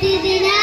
滴滴答。